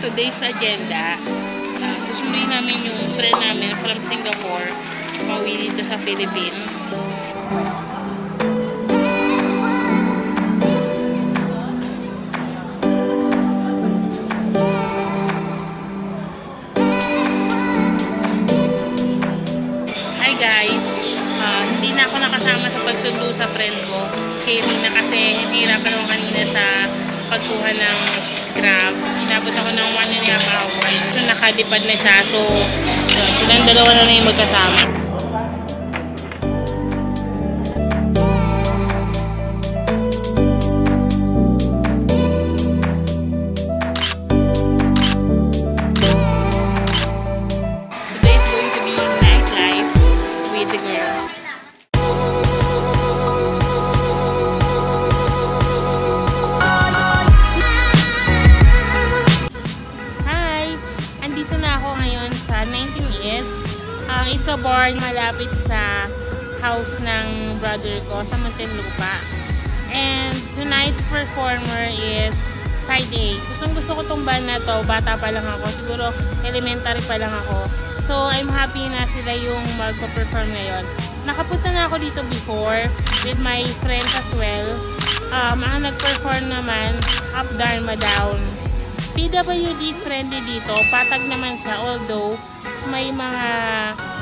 today's agenda, uh, susunduin namin yung friend namin from Singapore, pauwi dito sa Philippines. Hi guys! Ah, hindi na ako nakasama sa pagsundo sa friend ko. Carry na kasi hirapan ako kanina sa pagkuha ng grab. Inabot ako ng one and a half hours. So, nakalipad na siya. So, yun, silang dalawa na lang yung magkasama. Ang isa bar malapit sa house ng brother ko sa Muntinlupa. And tonight's performer is Side A. Gustong gusto ko tong band na to. Bata pa lang ako. Siguro elementary pa lang ako. So I'm happy na sila yung magpo-perform ngayon. Nakapunta na ako dito before with my friends as well. Um, ang nag-perform naman, Up Dharma Down. PWD friendly dito. Patag naman siya. Although, may mga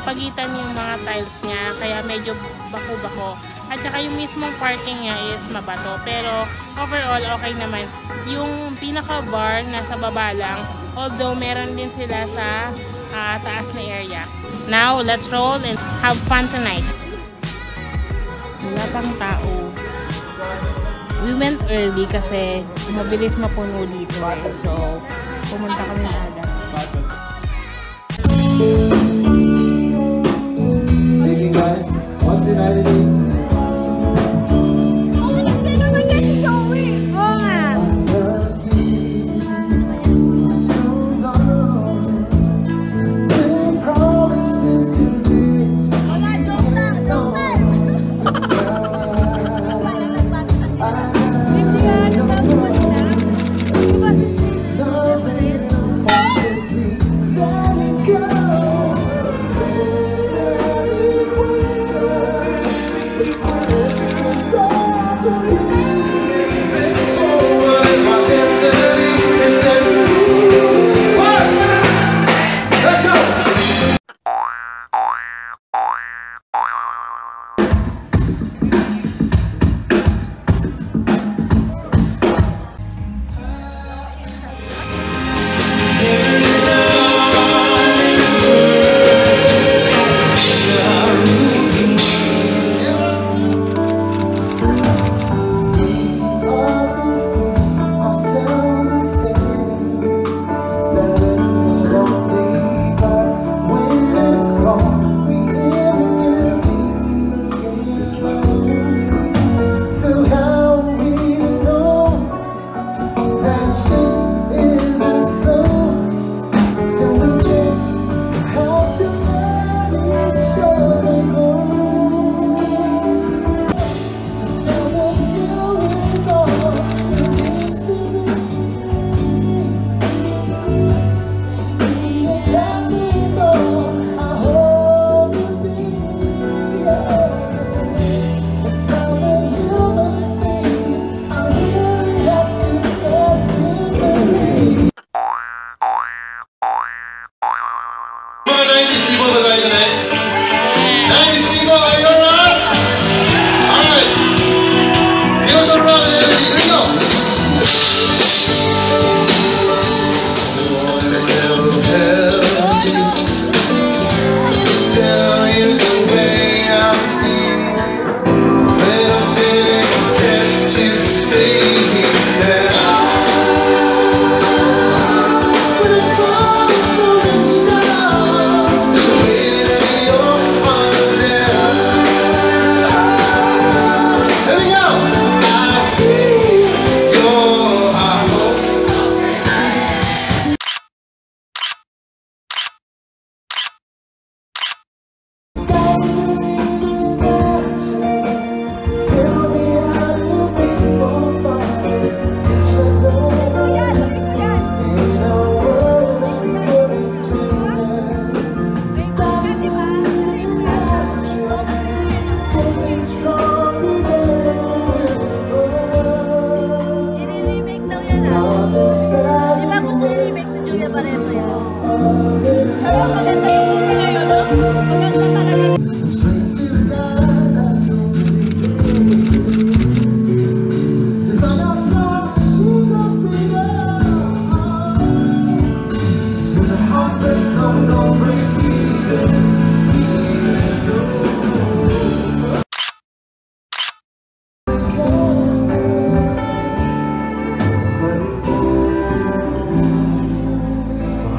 pagitan yung mga tiles niya. Kaya medyo bako-bako. At saka yung mismong parking niya is mabato. Pero overall, okay naman. Yung pinaka-bar nasa baba lang. Although, meron din sila sa ah, taas na area. Now, let's roll and have fun tonight. Wala tao. We went early kasi mabilis mapuno dito eh. So, pumunta kami na agad. Yeah.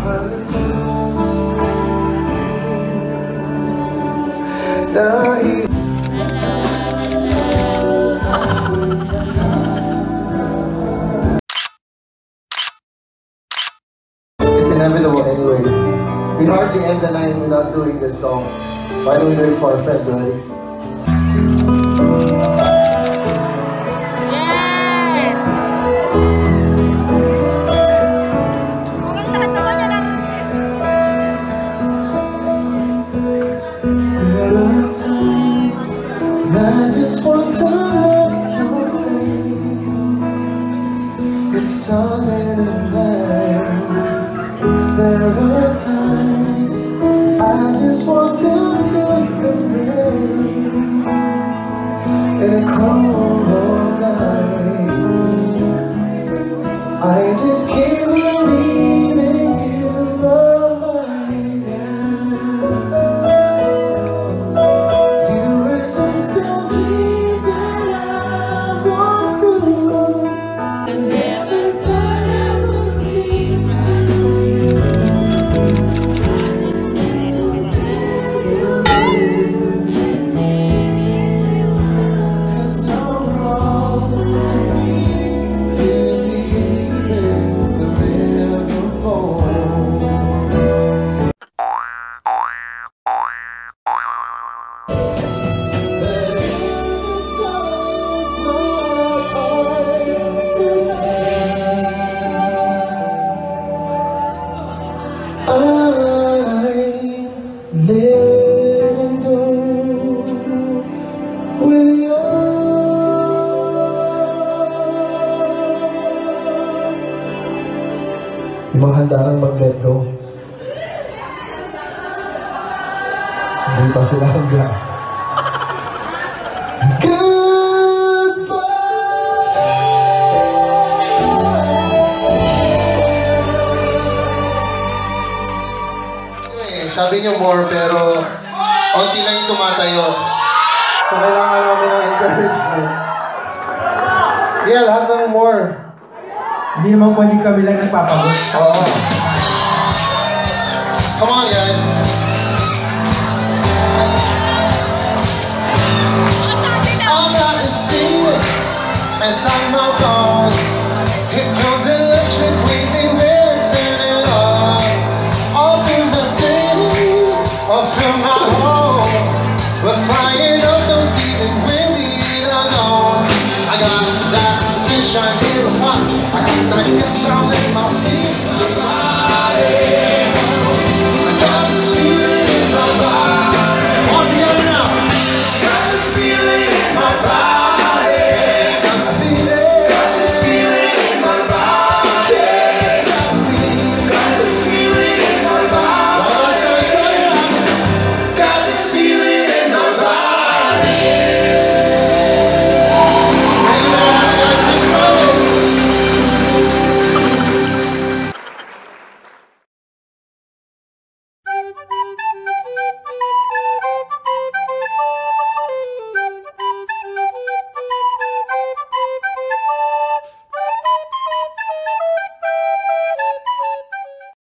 It's inevitable anyway. We hardly end the night without doing this song. Why don't we do it for our friends already? I just can't believe Yung mga handa nang mag-let go. Hindi pa sila handa. Goodbye! Eh, sabi niyo more, pero onti lang yung tumatayo. So, kailangan namin ng encouragement. Yeah, lahat ng more. Hindi naman pwede kami lang nagpapagot. Oo. Come on, guys. I get some